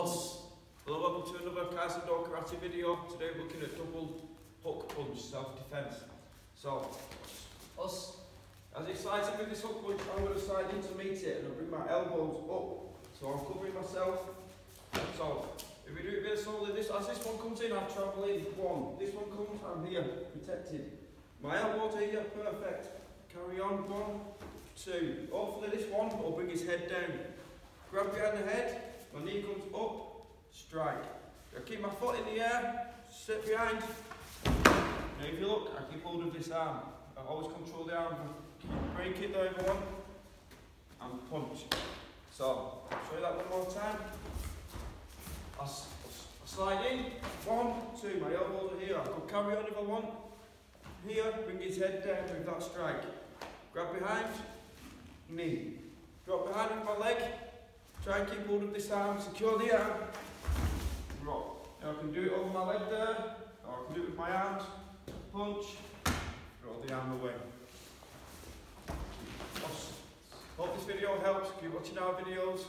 Us. Hello, welcome to another Kaizen-Do Karate video. Today we're looking at double hook punch, self-defense. So, us. As he slides in with this hook punch, I'm going to slide in to meet it and I'll bring my elbows up. So I'm covering myself. So, if we do it very slowly, this, as this one comes in, I travel in. One. This one comes, I'm here, protected. My elbows are here, perfect. Carry on, one, two. Hopefully this one will bring his head down. Grab behind the head, my knee comes up, strike. I keep my foot in the air, step behind. Now if you look, I keep hold of this arm. I always control the arm, break it over one, and punch. So, I'll show you that one more time. I, slide in, one, two, my elbows are here. I could carry on if I want. Here, bring his head down with that strike. Grab behind, knee. Drop behind with my leg, try and keep hold of this arm, secure the arm, drop. Now I can do it over my leg there, or I can do it with my arms, punch, roll the arm away. Us. Hope this video helps, keep watching our videos.